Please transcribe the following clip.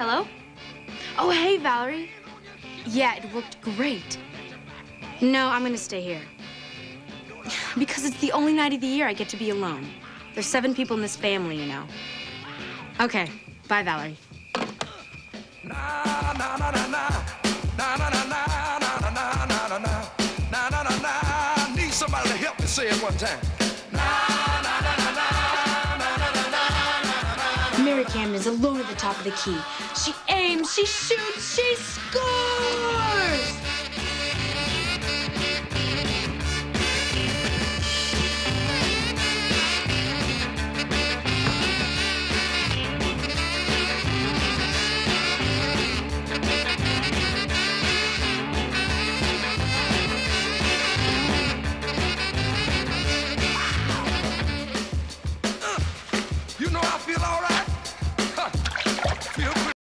Hello? Oh, hey, Valerie. Yeah, it worked great. No, I'm gonna stay here. Because it's the only night of the year I get to be alone. There's seven people in this family, you know. Okay, bye, Valerie. Nah, Mary Camden is alone at the top of the key. She aims, she shoots, she scores!